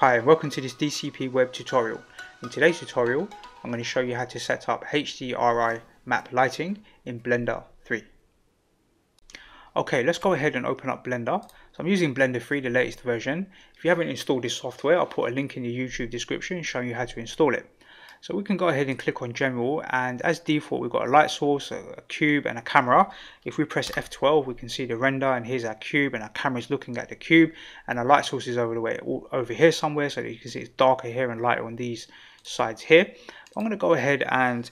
Hi and welcome to this DCP web tutorial. In today's tutorial I'm going to show you how to set up HDRI map lighting in Blender 3. Okay let's go ahead and open up Blender. So I'm using Blender 3 the latest version. If you haven't installed this software I'll put a link in the YouTube description showing you how to install it. So we can go ahead and click on general and as default we've got a light source, a cube and a camera. If we press F12 we can see the render and here's our cube and our camera is looking at the cube and our light source is over the way over here somewhere so you can see it's darker here and lighter on these sides here. I'm going to go ahead and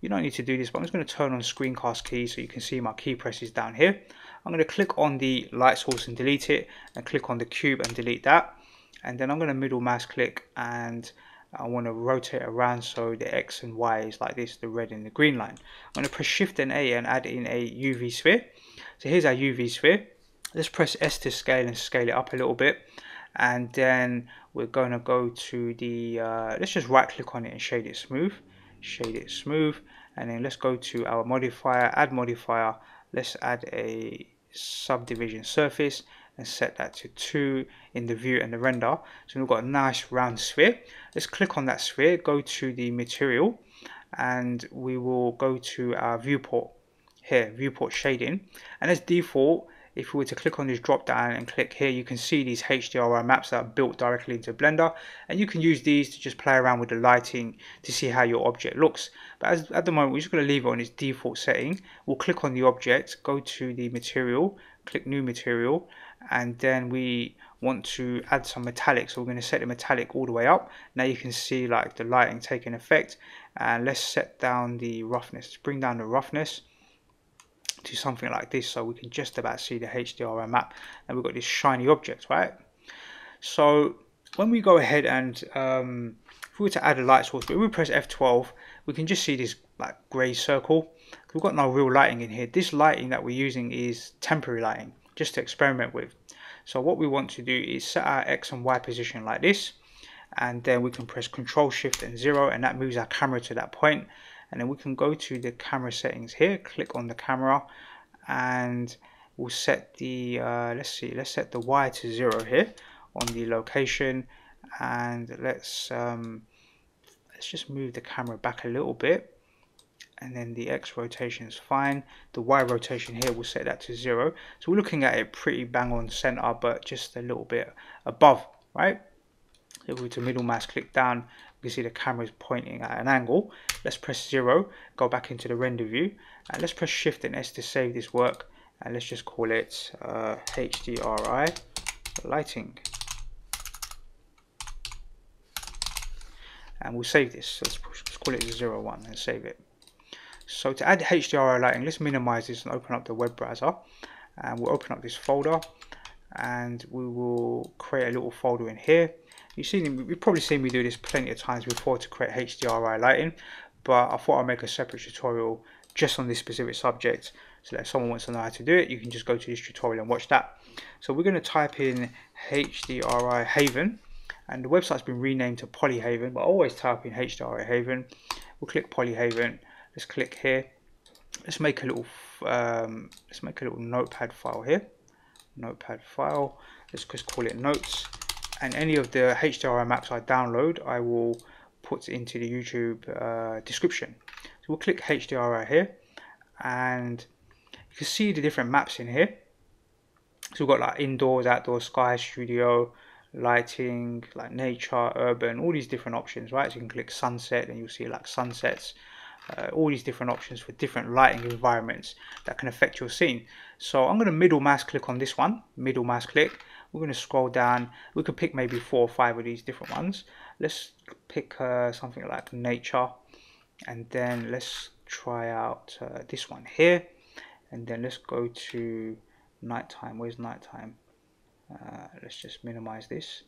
you don't need to do this but I'm just going to turn on screencast key so you can see my key presses down here. I'm going to click on the light source and delete it and click on the cube and delete that and then I'm going to middle mouse click and I want to rotate around so the X and Y is like this, the red and the green line. I'm going to press Shift and A and add in a UV sphere. So here's our UV sphere. Let's press S to scale and scale it up a little bit. And then we're going to go to the, uh, let's just right click on it and shade it smooth. Shade it smooth. And then let's go to our modifier, add modifier. Let's add a subdivision surface and set that to 2 in the view and the render. So we've got a nice round sphere. Let's click on that sphere, go to the material, and we will go to our viewport here, viewport shading. And as default, if we were to click on this drop down and click here, you can see these HDRI maps that are built directly into Blender. And you can use these to just play around with the lighting to see how your object looks. But as, at the moment, we're just going to leave it on its default setting. We'll click on the object, go to the material, click new material, and then we want to add some metallic so we're going to set the metallic all the way up now you can see like the lighting taking effect and let's set down the roughness bring down the roughness to something like this so we can just about see the HDRI map and we've got this shiny object right? So when we go ahead and um, if we were to add a light source but we press F12 we can just see this like grey circle. We've got no real lighting in here. This lighting that we're using is temporary lighting just to experiment with. So what we want to do is set our X and Y position like this and then we can press Control Shift and 0 and that moves our camera to that point and then we can go to the camera settings here click on the camera and we'll set the uh, let's see let's set the Y to 0 here on the location and let's um, let's just move the camera back a little bit and then the X rotation is fine. The Y rotation here, we'll set that to zero. So we're looking at it pretty bang on center, but just a little bit above, right? If we to middle mouse click down, you can see the camera is pointing at an angle. Let's press zero, go back into the render view, and let's press Shift and S to save this work. And let's just call it uh, HDRI lighting. And we'll save this. So let's, push, let's call it 01 and save it. So to add HDRI lighting, let's minimize this and open up the web browser. And we'll open up this folder and we will create a little folder in here. You've seen, you've probably seen me do this plenty of times before to create HDRI lighting, but I thought I'd make a separate tutorial just on this specific subject. So that if someone wants to know how to do it, you can just go to this tutorial and watch that. So we're going to type in HDRI Haven and the website's been renamed to Polyhaven, but I always type in HDRI Haven. We'll click Polyhaven. Let's click here. Let's make a little um, let's make a little notepad file here. Notepad file. Let's just call it notes and any of the HDRI maps I download I will put into the YouTube uh, description so we'll click HDRI here and you can see the different maps in here so we've got like indoors outdoor sky studio lighting like nature urban all these different options right so you can click sunset and you'll see like sunsets uh, all these different options for different lighting environments that can affect your scene. So I'm going to middle mouse click on this one, middle mouse click. We're going to scroll down. We could pick maybe four or five of these different ones. Let's pick uh, something like nature and then let's try out uh, this one here and then let's go to nighttime. Where's nighttime? Uh, let's just minimize this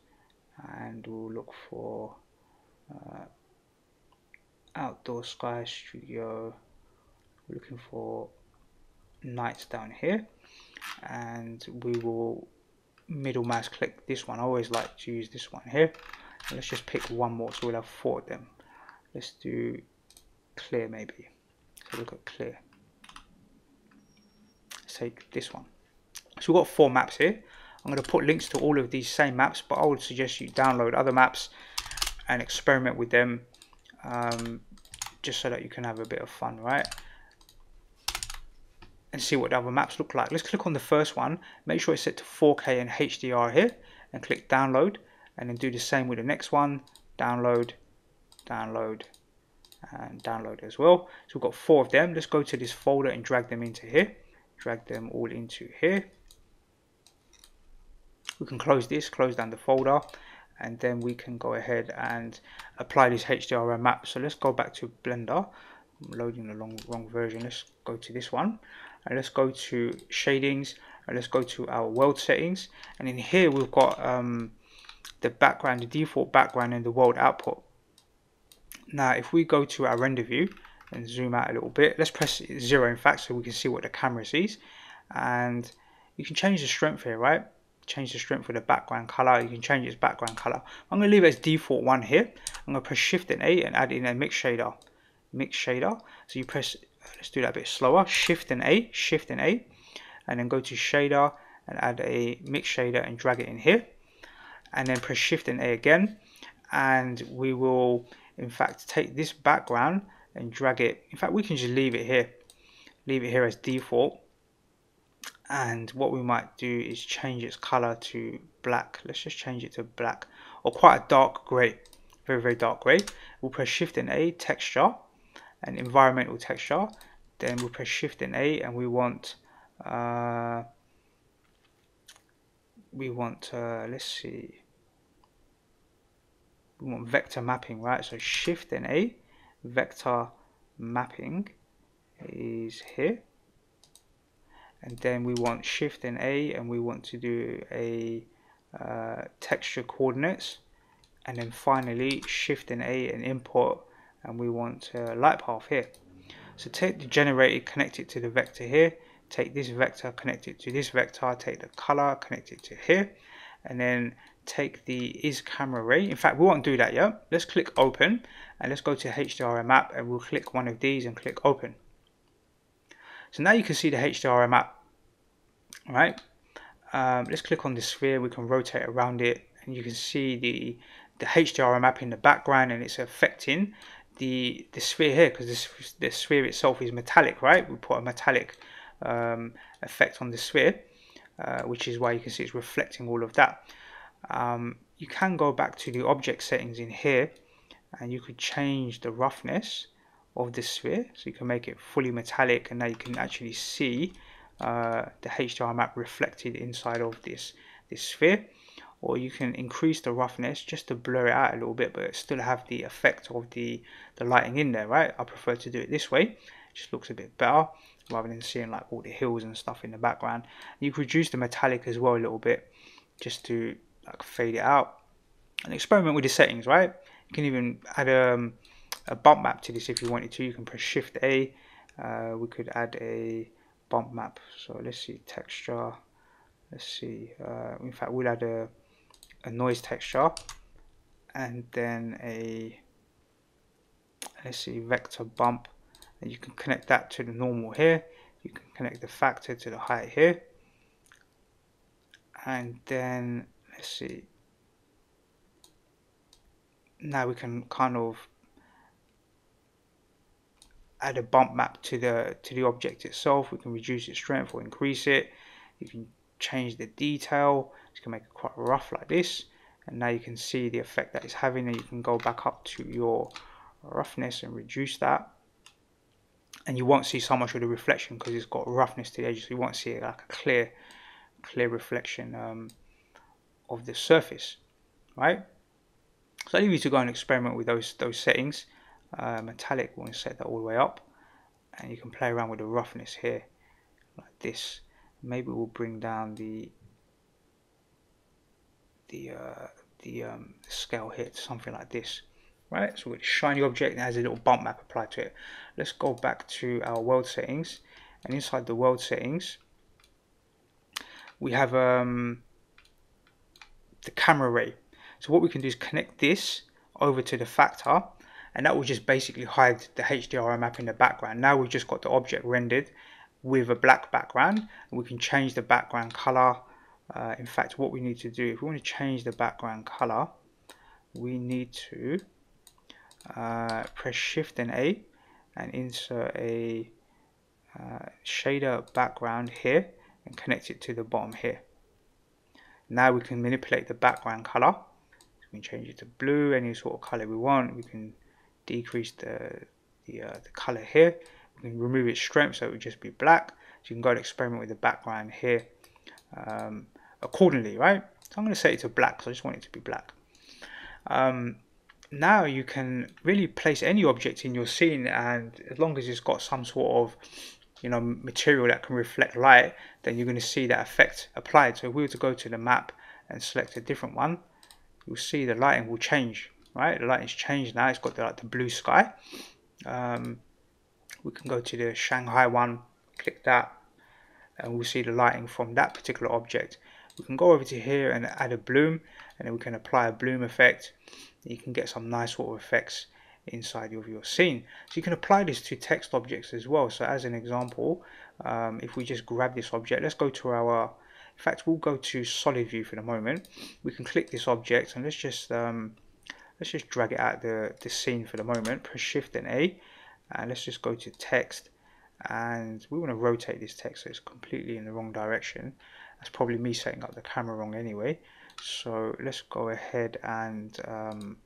and we'll look for uh, outdoor sky studio we're looking for nights down here and we will middle mouse click this one. I always like to use this one here. And let's just pick one more so we'll have four of them. Let's do clear maybe. So look at clear. Let's take this one. So we've got four maps here. I'm going to put links to all of these same maps, but I would suggest you download other maps and experiment with them um, just so that you can have a bit of fun, right? And see what the other maps look like. Let's click on the first one. Make sure it's set to 4K and HDR here and click download and then do the same with the next one. Download, download, and download as well. So we've got four of them. Let's go to this folder and drag them into here. Drag them all into here. We can close this, close down the folder, and then we can go ahead and apply this HDRI map. So let's go back to Blender. I'm loading the long, wrong version. Let's go to this one. And let's go to shadings. And let's go to our world settings. And in here we've got um, the background, the default background and the world output. Now, if we go to our render view and zoom out a little bit, let's press zero in fact so we can see what the camera sees. And you can change the strength here, right? Change the strength of the background color. You can change its background color. I'm going to leave it as default one here. I'm going to press Shift and A and add in a mix shader. Mix shader. So you press, let's do that a bit slower. Shift and A, Shift and A, and then go to shader and add a mix shader and drag it in here. And then press Shift and A again, and we will in fact take this background and drag it. In fact we can just leave it here. Leave it here as default. And what we might do is change its color to black. Let's just change it to black. Or quite a dark gray. Very very dark gray. We'll press shift and a texture and environmental texture then we'll press shift and a and we want uh, we want uh, let's see we want vector mapping, right? So shift and A, vector mapping is here. And then we want shift and A and we want to do a uh, texture coordinates. And then finally shift and A and input and we want a light path here. So take the generated, connect it to the vector here. Take this vector, connect it to this vector, take the color, connect it to here. And then take the is camera ray. In fact, we won't do that yet. Let's click open and let's go to HDRI map and we'll click one of these and click open. So now you can see the HDRI map, right? Um, let's click on the sphere. We can rotate around it and you can see the the HDRI map in the background and it's affecting the the sphere here because this the sphere itself is metallic, right? We put a metallic um, effect on the sphere, uh, which is why you can see it's reflecting all of that. Um, you can go back to the object settings in here and you could change the roughness of the sphere. So you can make it fully metallic and now you can actually see uh, the HDR map reflected inside of this this sphere or you can increase the roughness just to blur it out a little bit but still have the effect of the the lighting in there right? I prefer to do it this way. It just looks a bit better rather than seeing like all the hills and stuff in the background. You can reduce the metallic as well a little bit just to like fade it out. And experiment with the settings right? You can even add um, a bump map to this if you wanted to. You can press shift a. Uh, we could add a bump map. So let's see texture. Let's see uh, in fact we'll add a, a noise texture and then a let's see vector bump. And you can connect that to the normal here. You can connect the factor to the height here. And then let's see. Now we can kind of add a bump map to the to the object itself. We can reduce its strength or increase it. You can change the detail you can make it quite rough like this and now you can see the effect that it's having and you can go back up to your roughness and reduce that and you won't see so much of the reflection because it's got roughness to the edges so you won't see it like a clear clear reflection um, of the surface, right? So I leave you to go and experiment with those those settings. Uh, metallic, we'll set that all the way up, and you can play around with the roughness here, like this. Maybe we'll bring down the the uh, the um, scale here something like this, right? So with shiny object that has a little bump map applied to it. Let's go back to our world settings, and inside the world settings, we have um, the camera ray. So what we can do is connect this over to the factor and that will just basically hide the HDR map in the background. Now we've just got the object rendered with a black background and we can change the background color uh, in fact what we need to do if we want to change the background color we need to uh, press shift and A and insert a uh, shader background here and connect it to the bottom here. Now we can manipulate the background color. We can change it to blue any sort of color we want. We can decrease the the, uh, the color here. We can remove its strength so it would just be black. So you can go and experiment with the background here. Um, accordingly, right? So I'm going to set it to black, so I just want it to be black. Um, now you can really place any object in your scene and as long as it's got some sort of you know material that can reflect light then you're going to see that effect applied. So if we were to go to the map and select a different one you'll see the lighting will change right? The lighting's changed now. It's got the, like the blue sky. Um, we can go to the Shanghai one click that and we'll see the lighting from that particular object we can go over to here and add a bloom and then we can apply a bloom effect. You can get some nice sort of effects inside of your scene. So you can apply this to text objects as well. So as an example um, if we just grab this object let's go to our in fact we'll go to solid view for the moment. We can click this object and let's just um, let's just drag it out the, the scene for the moment. Press shift and A and let's just go to text. And we want to rotate this text so it's completely in the wrong direction that's probably me setting up the camera wrong anyway. So let's go ahead and um,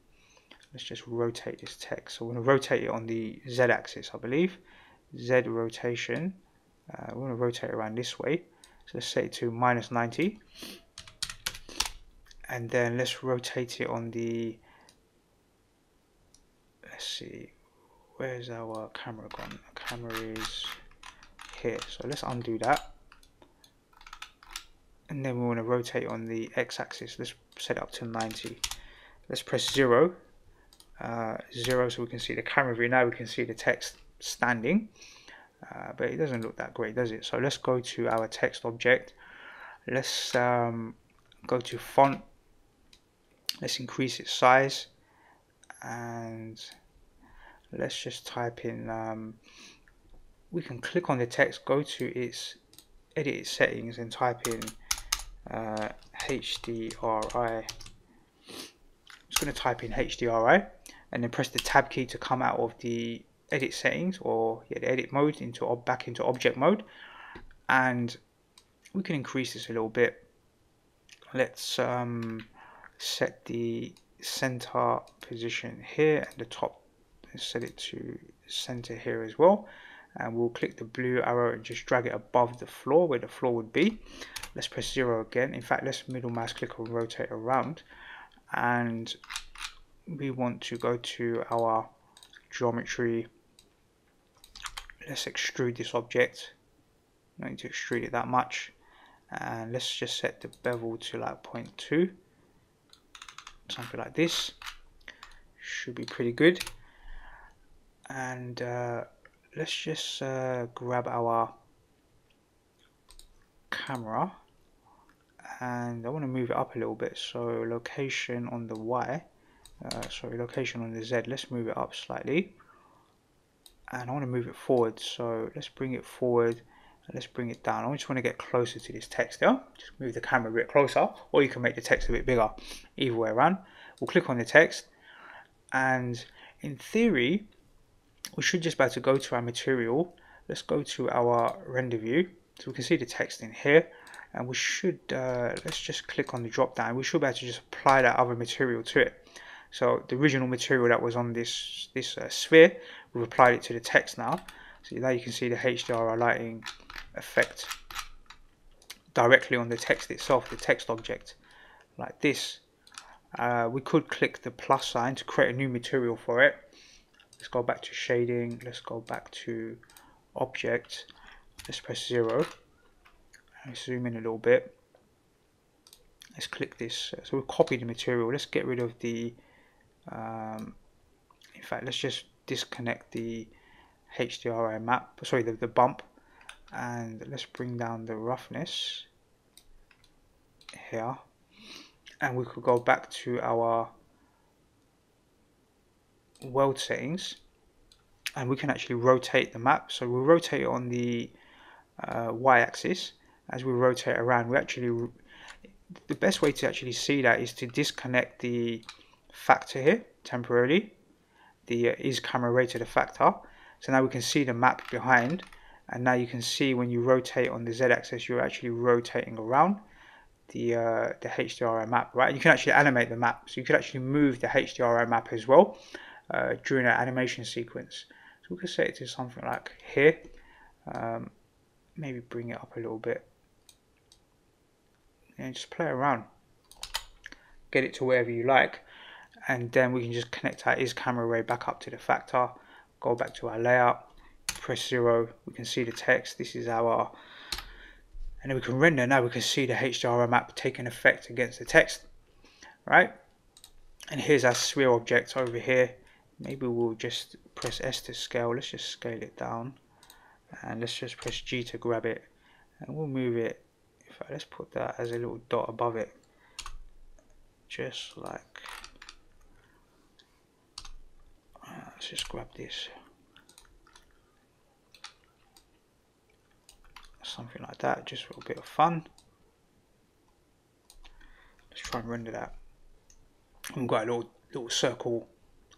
let's just rotate this text. So we're going to rotate it on the Z axis I believe. Z rotation. Uh, we're going to rotate around this way. So let's set it to minus 90 and then let's rotate it on the let's see where's our camera gone? Camera is here. So let's undo that and then we want to rotate on the x-axis let's set it up to 90 let's press 0 uh, 0 so we can see the camera view. Now we can see the text standing uh, but it doesn't look that great does it? So let's go to our text object. Let's um, go to font. Let's increase its size and let's just type in um, we can click on the text go to its edit settings and type in uh, HDRI. I'm just going to type in HDRI and then press the tab key to come out of the edit settings or yeah, the edit mode into back into object mode. And we can increase this a little bit. Let's um, set the center position here and the top set it to center here as well and we'll click the blue arrow and just drag it above the floor where the floor would be. Let's press 0 again. In fact let's middle mouse click and rotate around. And we want to go to our geometry. Let's extrude this object. Not need to extrude it that much. And let's just set the bevel to like 0.2 something like this. Should be pretty good. And uh, let's just uh, grab our camera. And I want to move it up a little bit. So location on the Y uh, sorry location on the Z let's move it up slightly. And I want to move it forward. So let's bring it forward let's bring it down. I just want to get closer to this text here just move the camera a bit closer or you can make the text a bit bigger. Either way around we'll click on the text. And in theory we should just be able to go to our material. Let's go to our render view. So we can see the text in here. And we should uh, let's just click on the drop down. We should be able to just apply that other material to it. So the original material that was on this this uh, sphere we've applied it to the text now. So now you can see the HDR lighting effect directly on the text itself the text object like this. Uh, we could click the plus sign to create a new material for it let's go back to shading. Let's go back to object. Let's press 0 let's zoom in a little bit. Let's click this. So we'll copy the material. Let's get rid of the um, in fact let's just disconnect the HDRI map sorry the, the bump and let's bring down the roughness here. And we could go back to our world settings and we can actually rotate the map. So we'll rotate on the uh, y-axis. As we rotate around we actually the best way to actually see that is to disconnect the factor here temporarily. The uh, is camera to the factor. So now we can see the map behind and now you can see when you rotate on the z-axis you're actually rotating around the uh, the HDRI map right? You can actually animate the map. So you could actually move the HDRI map as well uh, during an animation sequence. So we can set it to something like here. Um, maybe bring it up a little bit. And just play around. Get it to wherever you like. And then we can just connect our is camera ray back up to the factor. Go back to our layout. Press zero. We can see the text. This is our and then we can render. Now we can see the HDR map taking effect against the text. Right? And here's our sphere object over here maybe we'll just press S to scale. Let's just scale it down. And let's just press G to grab it. And we'll move it. Fact let's put that as a little dot above it. Just like uh, let's just grab this. Something like that just for a bit of fun. Let's try and render that. We've got a little little circle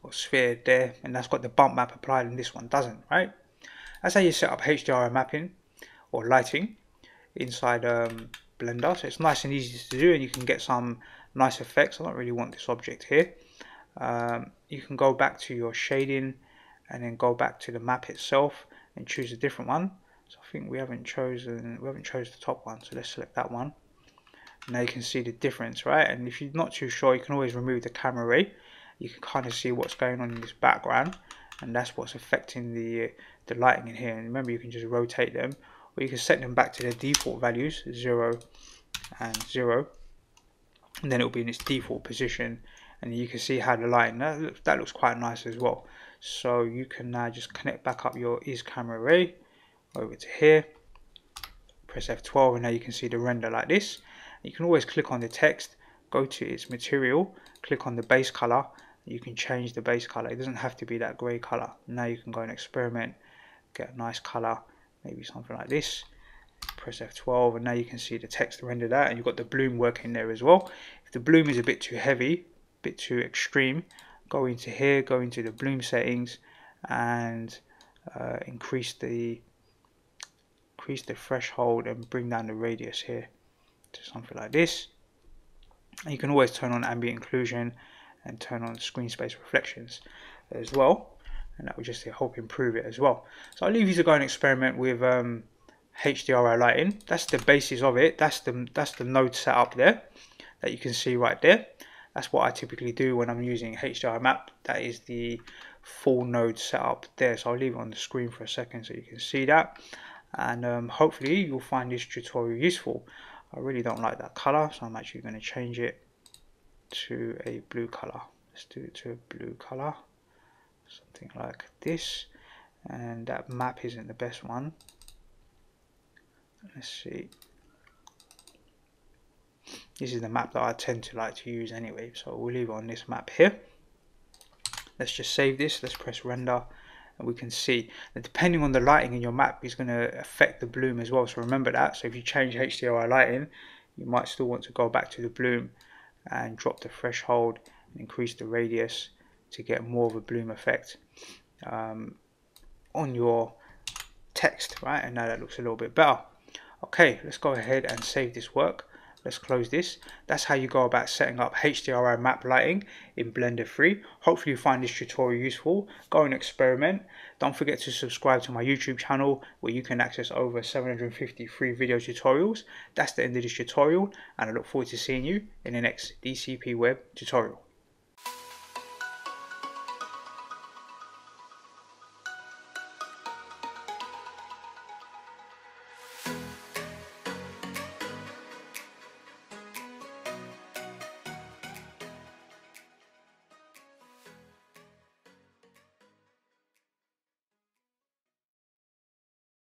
or sphere there and that's got the bump map applied and this one doesn't right? That's how you set up HDR mapping or lighting inside um, Blender. So it's nice and easy to do and you can get some nice effects. I don't really want this object here. Um, you can go back to your shading and then go back to the map itself and choose a different one. So I think we haven't chosen we haven't chosen the top one so let's select that one. Now you can see the difference right? And if you're not too sure you can always remove the camera ray you can kind of see what's going on in this background and that's what's affecting the the lighting in here. And remember you can just rotate them or you can set them back to their default values 0 and 0 and then it'll be in its default position and you can see how the lighting that looks, that looks quite nice as well. So you can now just connect back up your is camera ray over to here. Press F12 and now you can see the render like this. You can always click on the text go to its material click on the base color you can change the base color. It doesn't have to be that gray color. Now you can go and experiment get a nice color maybe something like this. Press F12 and now you can see the text rendered out and you've got the bloom working there as well. If the bloom is a bit too heavy a bit too extreme go into here go into the bloom settings and uh, increase the increase the threshold and bring down the radius here to something like this. And you can always turn on ambient occlusion and turn on screen space reflections as well. And that will just help improve it as well. So I'll leave you to go and experiment with um, lighting. That's the basis of it. That's the that's the node setup there that you can see right there. That's what I typically do when I'm using HDR map. That is the full node setup there. So I'll leave it on the screen for a second so you can see that. And um, hopefully you'll find this tutorial useful. I really don't like that color so I'm actually going to change it to a blue color. Let's do it to a blue color. Something like this. And that map isn't the best one. Let's see. This is the map that I tend to like to use anyway so we'll leave it on this map here. Let's just save this. Let's press render. And we can see that depending on the lighting in your map is going to affect the bloom as well. So remember that. So if you change HDRI lighting you might still want to go back to the bloom and drop the threshold and increase the radius to get more of a bloom effect um, on your text right? And now that looks a little bit better. Okay let's go ahead and save this work let's close this. That's how you go about setting up HDRI map lighting in Blender 3 hopefully you find this tutorial useful. Go and experiment. Don't forget to subscribe to my YouTube channel where you can access over 750 free video tutorials. That's the end of this tutorial and I look forward to seeing you in the next DCP web tutorial